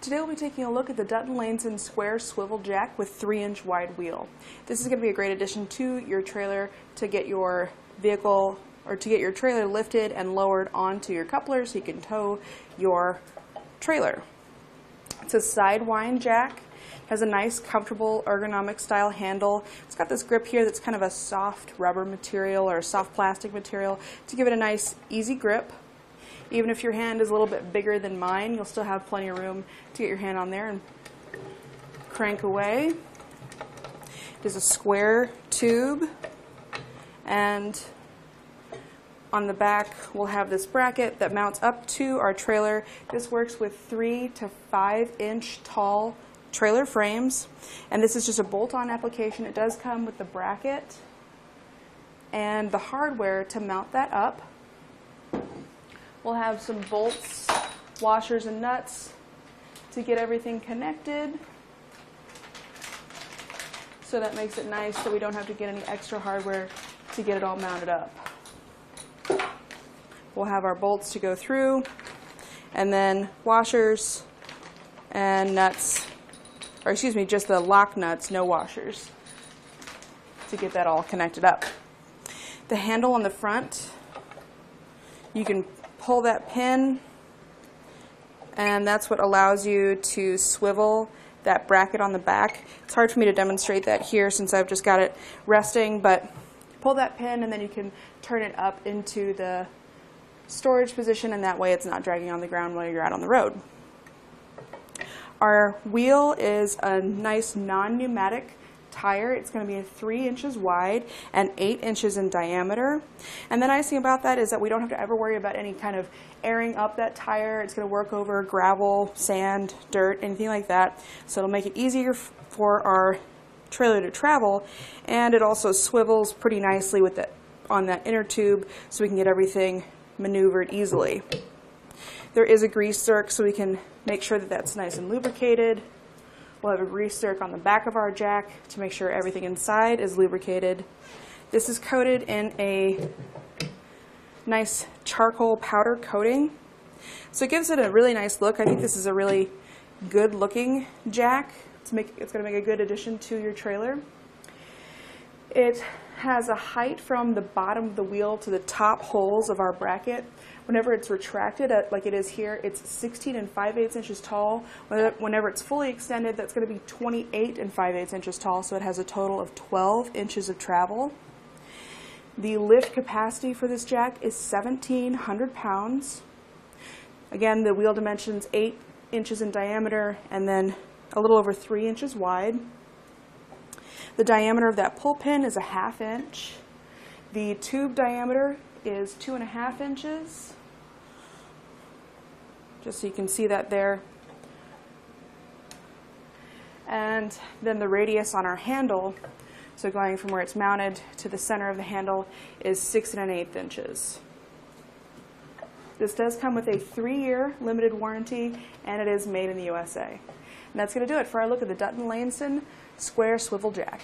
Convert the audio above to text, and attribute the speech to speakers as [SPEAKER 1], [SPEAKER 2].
[SPEAKER 1] Today we'll be taking a look at the Dutton Lainson Square Swivel Jack with 3 inch wide wheel. This is going to be a great addition to your trailer to get your vehicle or to get your trailer lifted and lowered onto your coupler so you can tow your trailer. It's a side wind jack. Has a nice, comfortable, ergonomic style handle. It's got this grip here that's kind of a soft rubber material or soft plastic material to give it a nice, easy grip. Even if your hand is a little bit bigger than mine, you'll still have plenty of room to get your hand on there and crank away. It is a square tube and on the back we'll have this bracket that mounts up to our trailer. This works with three to five inch tall trailer frames and this is just a bolt-on application. It does come with the bracket and the hardware to mount that up. We'll have some bolts, washers, and nuts to get everything connected. So that makes it nice so we don't have to get any extra hardware to get it all mounted up. We'll have our bolts to go through, and then washers and nuts, or excuse me, just the lock nuts, no washers, to get that all connected up. The handle on the front, you can pull that pin and that's what allows you to swivel that bracket on the back. It's hard for me to demonstrate that here since I've just got it resting, but pull that pin and then you can turn it up into the storage position and that way it's not dragging on the ground while you're out on the road. Our wheel is a nice non-pneumatic tire. It's going to be three inches wide and eight inches in diameter. And the nice thing about that is that we don't have to ever worry about any kind of airing up that tire. It's going to work over gravel, sand, dirt, anything like that. So it'll make it easier for our trailer to travel. And it also swivels pretty nicely with it on that inner tube so we can get everything maneuvered easily. There is a grease zerk so we can make sure that that's nice and lubricated. We'll have a grease zerk on the back of our jack to make sure everything inside is lubricated. This is coated in a nice charcoal powder coating. So it gives it a really nice look. I think this is a really good looking jack. It's, make, it's going to make a good addition to your trailer. It has a height from the bottom of the wheel to the top holes of our bracket Whenever it's retracted, at, like it is here, it's 16 and 5 eighths inches tall. Whenever it's fully extended, that's going to be 28 and 5 eighths inches tall, so it has a total of 12 inches of travel. The lift capacity for this jack is 1,700 pounds. Again, the wheel dimensions 8 inches in diameter and then a little over 3 inches wide. The diameter of that pull pin is a half inch. The tube diameter is two and a half inches just so you can see that there. And then the radius on our handle, so going from where it's mounted to the center of the handle, is six and an eighth inches. This does come with a three-year limited warranty, and it is made in the USA. And that's going to do it for our look at the Dutton Lainson Square Swivel Jack.